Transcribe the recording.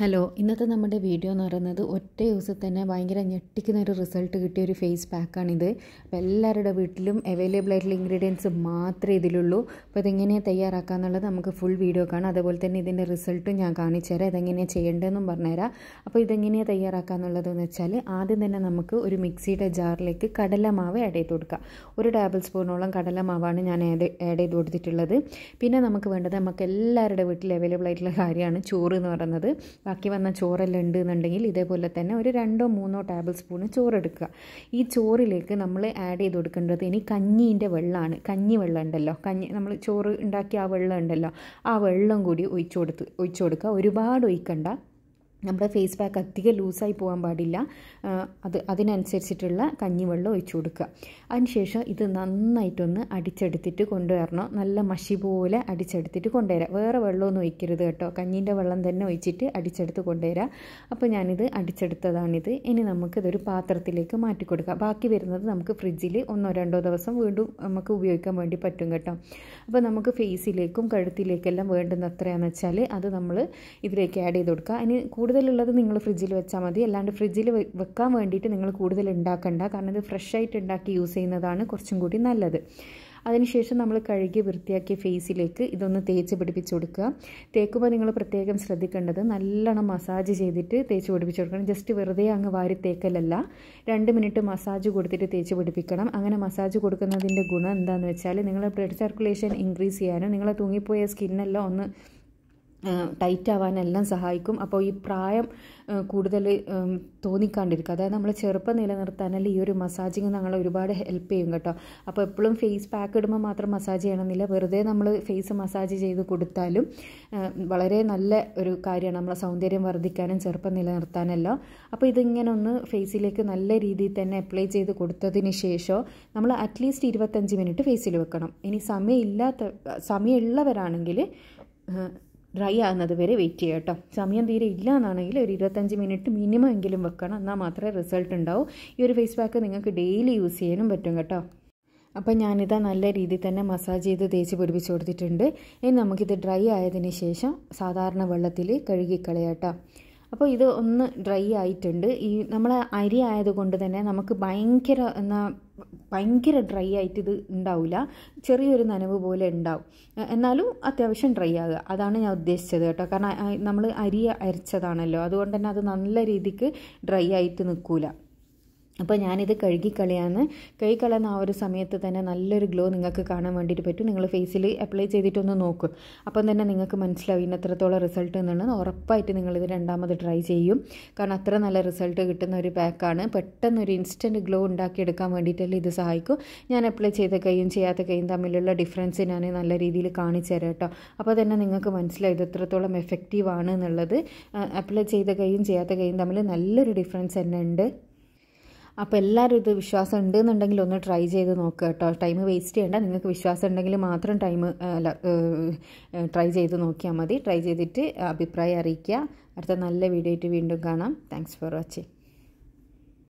Hello ഇന്നത്തെ നമ്മുടെ video എന്ന് പറയുന്നത് ഒറ്റ ദിവസം തന്നെ ഭയങ്കര ഞെട്ടിക്കുന്ന ഒരു റിസൾട്ട് കിട്ടിയ ഒരു ഫേസ് പാക്കാണിത് അപ്പോൾ എല്ലാവരുടെ വീട്ടിലും അവൈലബിൾ ആയിട്ടുള്ള ഇൻഗ്രീഡിയൻസ് മാത്രമേ ഇതിലുള്ളൂ. അപ്പോൾ ഇതെങ്ങനെയാണ് തയ്യാറാക്കുക എന്നുള്ളത് നമുക്ക് ഫുൾ വീഡിയോ കാണാം. അതുപോലെ തന്നെ ഇതിന്റെ റിസൾട്ടും ഞാൻ കാണിച്ചു തരാം. ഇതെങ്ങനെയാണ് ചെയ്യേണ്ടതെന്നും പറഞ്ഞുതരാം അപ്പോൾ ഇതെങ്ങനെയാണ് തയ്യാറാക്കുക എന്നുള്ളതെന്ന് വെച്ചാൽ ആദ്യം തന്നെ നമുക്ക് ഒരു മിക്സിയുടെ ജാറിലേക്ക് കടലമാവ് ആഡ് ചെയ്ത് കൊടുക്കാം. ഒരു ടേബിൾ സ്പൂണോളം കടലമാവാണ് ഞാൻ ആഡ് ആഡ് ചെയ്ത് കൊടുത്തിട്ടുള്ളത്. പിന്നെ നമുക്ക് വേണ്ടത് നമുക്ക് എല്ലാവരുടെ വീട്ടിൽ അവൈലബിൾ ആയിട്ടുള്ള കാര്യമാണ് ചോറ് എന്ന് പറയുന്നത്. ബാക്കി വന്ന ചോറെല്ലാം ഉണ്ട് എന്നുണ്ടെങ്കിൽ ഇതേപോലെ തന്നെ ഒരു രണ്ടോ മൂന്നോ ടേബിൾ സ്പൂണ് ചോറ് എടുക്കുക ഈ ചോറിലേക്ക് നമ്മൾ ആഡ് ചെയ്ത് കൊടുക്കേണ്ടത് ഇനി കഞ്ഞീന്റെ വെള്ളമാണ്. കഞ്ഞി വെള്ളം ഉണ്ടല്ലോ. കഞ്ഞി നമ്മൾ ചോറ് ഉണ്ടാക്കിയ ആ വെള്ളം ഉണ്ടല്ലോ. ആ വെള്ളം കൂടി ഒഴിച്ചു കൊടുത്ത് ഒഴിച്ചു കൊടുക്കുക. ഒരുപാട് ഒഴിക്കണ്ട. നമ്മുടെ ഫേസ് പാക്ക് അധികം ലൂസായി പോകാൻ പാടില്ല. അത് അതിനനുസരിച്ചിട്ടുള്ള കഞ്ഞിവെള്ളം ഒഴിച്ചു കൊടുക്കുക. അതിനുശേഷം ഇത് നന്നായിട്ടൊന്ന് അടിച്ചെടുത്തിട്ട് കൊണ്ടുവരണം. നല്ല മഷി പോലെ അടിച്ചെടുത്തിട്ട് കൊണ്ടുവരാം. വേറെ വെള്ളമൊന്നും ഒഴിക്കരുത് കേട്ടോ. കഞ്ഞീന്റെ വെള്ളം തന്നെ ഒഴിച്ചിട്ട് അടിച്ചെടുത്ത് കൊണ്ടുവരാം. അപ്പോൾ ഞാനിത് അടിച്ചെടുത്തതാണിത്. ഇനി നമുക്കിതൊരു പാത്രത്തിലേക്ക് മാറ്റി കൊടുക്കുക ബാക്കി വരുന്നത് നമുക്ക് ഫ്രിഡ്ജിൽ ഒന്നോ രണ്ടോ ദിവസം വീണ്ടും നമുക്ക് ഉപയോഗിക്കാൻ വേണ്ടി പറ്റും കേട്ടോ. അപ്പോൾ നമുക്ക് ഫേസിലേക്കും കഴുത്തിലേക്കെല്ലാം വേണ്ടുന്ന എത്രയാണെന്ന് വെച്ചാൽ അത് നമ്മൾ ഇതിലേക്ക് ആഡ് ചെയ്ത് കൊടുക്കുക. അതിന് കൂടുതലുള്ളത് നിങ്ങൾ ഫ്രിഡ്ജിൽ വെച്ചാൽ മതി. അല്ലാണ്ട് ഫ്രിഡ്ജിൽ വെക്കാൻ വേണ്ടിയിട്ട് നിങ്ങൾ കൂടുതൽ ഉണ്ടാക്കണ്ട കാരണം ഇത് ഫ്രഷ് ആയിട്ട് ഉണ്ടാക്കി യൂസ് ചെയ്യുന്നതാണ് കുറച്ചും കൂടി നല്ലത്. അതിനുശേഷം നമ്മൾ കഴുകി വൃത്തിയാക്കിയ ഫേസിലേക്ക് ഇതൊന്ന് തേച്ച് പിടിപ്പിച്ച് കൊടുക്കുക. തേക്കുമ്പോൾ നിങ്ങൾ പ്രത്യേകം ശ്രദ്ധിക്കേണ്ടത് നല്ലോണം മസാജ് ചെയ്തിട്ട് തേച്ച് പിടിപ്പിച്ച് കൊടുക്കണം. ജസ്റ്റ് വെറുതെ അങ്ങ് വാരി തേക്കലല്ല. രണ്ട് മിനിറ്റ് മസാജ് കൊടുത്തിട്ട് തേച്ച് പിടിപ്പിക്കണം. അങ്ങനെ മസാജ് കൊടുക്കുന്നതിന്റെ ഗുണം എന്താണെന്ന് വെച്ചാൽ നിങ്ങളെ ബ്ലഡ് സർക്കുലേഷൻ ഇൻക്രീസ് ചെയ്യാനും നിങ്ങളെ തൂങ്ങിപ്പോയ സ്കിന്നെല്ലാം ഒന്ന് ടൈറ്റ് ആവാനെല്ലാം സഹായിക്കും. അപ്പോൾ ഈ പ്രായം കൂടുതൽ തോന്നിക്കാണ്ടിരിക്കുക അതായത് നമ്മൾ ചെറുപ്പം നിലനിർത്താനല്ല ഈ ഒരു മസാജിങ് ഞങ്ങൾ ഒരുപാട് ഹെൽപ്പ് ചെയ്യും കേട്ടോ. അപ്പോൾ എപ്പോഴും ഫേസ് പാക്ക് ഇടുമ്പോൾ മാത്രം മസാജ് ചെയ്യണമെന്നില്ല. വെറുതെ നമ്മൾ ഫേസ് മസാജ് ചെയ്ത് കൊടുത്താലും വളരെ നല്ല ഒരു കാര്യമാണ് നമ്മളെ സൗന്ദര്യം വർദ്ധിക്കാനും ചെറുപ്പം നിലനിർത്താനല്ലോ. അപ്പോൾ ഇതിങ്ങനെ ഒന്ന് ഫേസിലേക്ക് നല്ല രീതിയിൽ തന്നെ അപ്ലൈ ചെയ്ത് കൊടുത്തതിന് ശേഷം നമ്മൾ അറ്റ്ലീസ്റ്റ് ഇരുപത്തഞ്ച് മിനിറ്റ് ഫേസിൽ വെക്കണം. ഇനി സമയമില്ലാത്ത സമയമുള്ളവരാണെങ്കിൽ ഡ്രൈ ആകുന്നത് വരെ വെയിറ്റ് ചെയ്യുക കേട്ടോ. സമയം തീരെ ഇല്ല എന്നാണെങ്കിൽ ഒരു ഇരുപത്തഞ്ച് മിനിറ്റ് മിനിമം എങ്കിലും വെക്കണം. എന്നാൽ മാത്രമേ റിസൾട്ട് ഉണ്ടാവൂ. ഈ ഒരു ഫേസ് പാക്ക് നിങ്ങൾക്ക് ഡെയിലി യൂസ് ചെയ്യാനും പറ്റും കേട്ടോ. അപ്പം ഞാനിതാ നല്ല രീതിയിൽ തന്നെ മസാജ് ചെയ്ത് തേച്ച് പിടിപ്പിച്ച് കൊടുത്തിട്ടുണ്ട്. ഇനി നമുക്കിത് ഡ്രൈ ആയതിന് ശേഷം സാധാരണ വെള്ളത്തിൽ കഴുകിക്കളയാം കേട്ടോ. അപ്പോൾ ഇത് ഒന്ന് ഡ്രൈ ആയിട്ടുണ്ട്. ഈ നമ്മൾ അരി ആയതുകൊണ്ട് തന്നെ നമുക്ക് ഭയങ്കര എന്നാ ഭയങ്കര ഡ്രൈ ആയിട്ട് ഇത് ഉണ്ടാവില്ല ചെറിയൊരു നനവ് പോലെ ഉണ്ടാവും. എന്നാലും അത്യാവശ്യം ഡ്രൈ ആകുക അതാണ് ഞാൻ ഉദ്ദേശിച്ചത് കേട്ടോ. കാരണം നമ്മൾ അരി അരച്ചതാണല്ലോ. അതുകൊണ്ട് തന്നെ അത് നല്ല രീതിക്ക് ഡ്രൈ ആയിട്ട് നിൽക്കില്ല അപ്പോൾ ഞാനിത് കഴുകിക്കളയാന്ന്. കഴുകിക്കളയുന്ന ആ ഒരു സമയത്ത് തന്നെ നല്ലൊരു ഗ്ലോ നിങ്ങൾക്ക് കാണാൻ വേണ്ടിയിട്ട് പറ്റും. നിങ്ങൾ ഫേസിൽ അപ്ലൈ ചെയ്തിട്ടൊന്ന് നോക്കും. അപ്പം തന്നെ നിങ്ങൾക്ക് മനസ്സിലാവും ഇന്ന് എത്രത്തോളം റിസൾട്ട് എന്നുള്ളത് ഉറപ്പായിട്ട് നിങ്ങളിത് രണ്ടാമത് ട്രൈ ചെയ്യും. കാരണം അത്ര നല്ല റിസൾട്ട് കിട്ടുന്ന ഒരു പാക്കാണ്. പെട്ടെന്ന് ഒരു ഇൻസ്റ്റന്റ് ഗ്ലോ ഉണ്ടാക്കിയെടുക്കാൻ വേണ്ടിയിട്ടല്ലേ ഇത് സഹായിക്കും. ഞാൻ അപ്ലൈ ചെയ്ത കൈയും ചെയ്യാത്ത കൈയും തമ്മിലുള്ള ഡിഫറൻസ് ഞാൻ നല്ല രീതിയിൽ കാണിച്ചു തരാം കേട്ടോ. അപ്പോൾ തന്നെ നിങ്ങൾക്ക് മനസ്സിലാവും ഇത് എത്രത്തോളം എഫക്റ്റീവ് ആണ് എന്നുള്ളത്. അപ്ലൈ ചെയ്ത കൈയും ചെയ്യാത്ത കൈയും തമ്മിൽ നല്ലൊരു ഡിഫറൻസ് തന്നെ ഉണ്ട്. അപ്പോൾ എല്ലാവരും ഇത് വിശ്വാസം ഉണ്ടെന്നുണ്ടെങ്കിൽ ഒന്ന് ട്രൈ ചെയ്ത് നോക്കുക കേട്ടോ. ടൈം വേസ്റ്റ് ചെയ്യേണ്ട. നിങ്ങൾക്ക് വിശ്വാസം ഉണ്ടെങ്കിൽ മാത്രം ടൈം അല്ല ട്രൈ ചെയ്ത് നോക്കിയാൽ മതി. ട്രൈ ചെയ്തിട്ട് അഭിപ്രായം അറിയിക്കുക. അടുത്ത നല്ല വീഡിയോ ആയിട്ട് വീണ്ടും കാണാം. Thanks for watching